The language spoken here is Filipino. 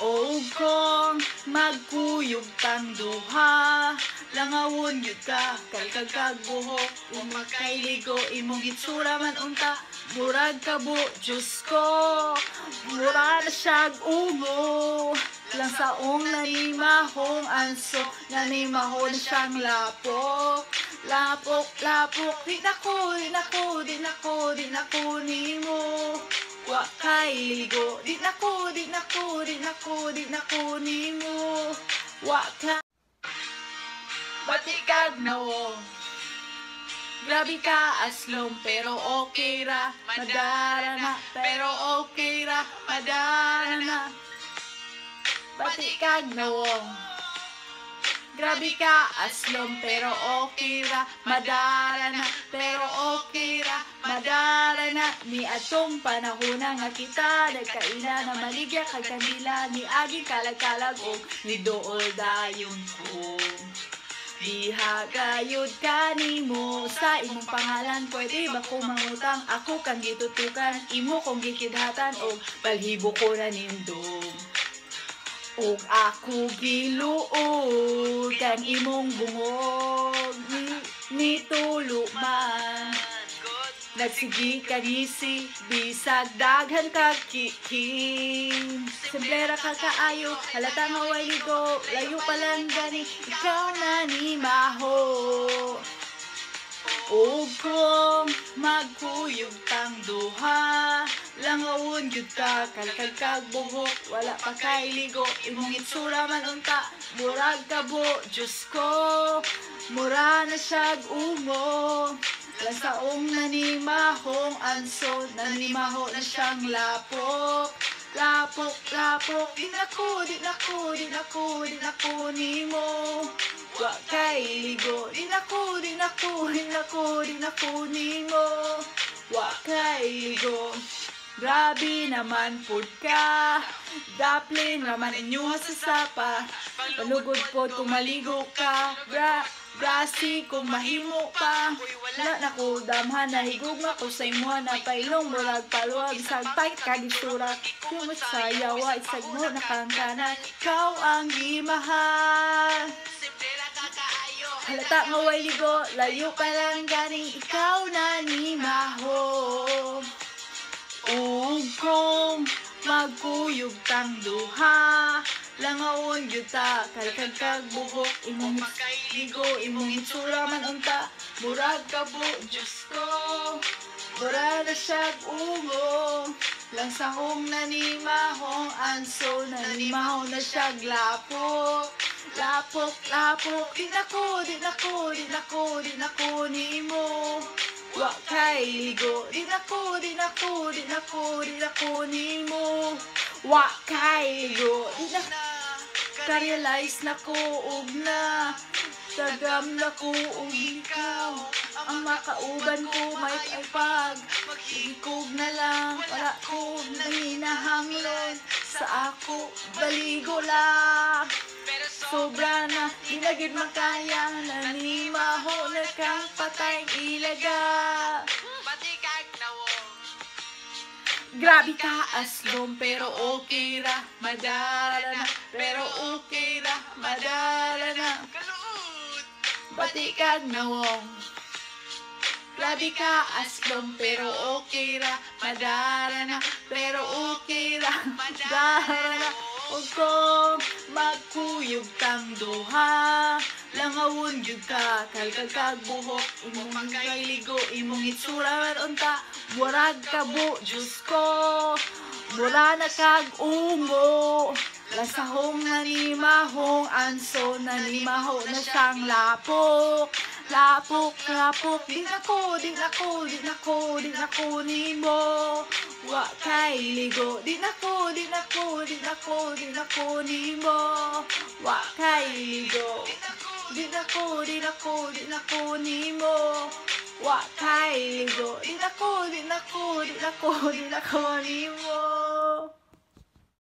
O kung magkuyog duha. Langawon yun ka, kalkagkag buhok Umakay ligo, imong itsura man unta. Murag ka bu, Diyos ko. Mura na siyag umo Lang saong nanimahong anso Nanimahon siyang lapok. Lapok, lapok. Di na ko, di na ko, di na ko, di na ko nimo Wa kay ligo Di na ko, di na ko, di na di na ko nimo Wa ka Batikag na wo Grabe ka aslom pero okay ra. Madara na pero okay ra. Madara na. Batikag na wo Grabe ka aslom pero okay ra. Madara na Ni atong panahon nga kita Nagkaina na maligya kag kanila Ni agi kalag-kalag o ni dool dayon ko Diha gayud kanimo sa imong pangalan pwede ba ko mangutang? Ako kang gitutukan imo kong gikidhatan og balhibo ko na nindong og ako giluod kang imong bungog ni, ni man Nagsigi kanisi, bisag daghan kag kikin. Simplera ka kaayo, halata nga way ligo, layo pa lang gani, ikaw na ni maho. O kung magkuyog tang duha, langawon gyud ka, kalkag kag buhok, wala pa kay ligo, imong itsura man unta, murag ka bu, Diyos ko, mura na siyag umo. Lasaong nanimahong anso, nanimaho na siyang lapok. Lapok, lapok, di na ko, di na ko, di na ko, di na ko nimo. Wa kay ligo, di na ko, di na ko, di na ko, di na ko nimo. Wa kay ligo. Grabe naman pud ka. Daplin naman inyo sa sapa. Palugod po kung maligo ka. Bra, brasi kung mahimo pa. Wala na ko damhan na higugma ko sa imo na pailong murag paluwag Sagpay kagistura Kumot sa yawa isag mo nakangkanan Ikaw ang gimahal. Halata nga way ligo Layo pa lang ganing ikaw na ni Maho magkuyog tang duha Langawon gyud ta kalkag kag buhok. Imong ligo imong itsura man unta. Murag ka bu Diyos ko. Mura na siyag umo Lang sahong nanimahong anso Nanimahong na siyag lapok Lapok, lapok. Di na ko, di na di na di na ko nimo Wa kay ligo Di na ko, di na ko, di na ko, di na ko nimo. Wa kay ligo Di na Ka-realize na ko og na Tagam na ko og ikaw Ang makauban ko may pag. Ikog na lang Wala ko nanginahanglan Sa ako Baligo lang Sobra na, di na gid makaya. Nanimaho na kang patay ilaga Grabe ka aslom pero okay ra Madara na. Pero okay ra Madara na. Batikag na wong Grabe ka aslom pero okay ra Madara na. Pero okay ra Madara na. O kung magkuyog tang duha Langawon gyud ka kalkag kag buhok imong kay ligo imong itsura man unta murag ka bu Diyos ko mura na kag ungo. Lasahong nanimahong anso nanimaho na siyang lapok lapok lapok di na ko di na ko di na ko di na ko nimo wa kay ligo di na ko di na ko di na ko di na ko nimo wa kay ligo di na ko di na ko di na ko nimo wa kay ligo di na ko di na ko di na ko di na ko nimo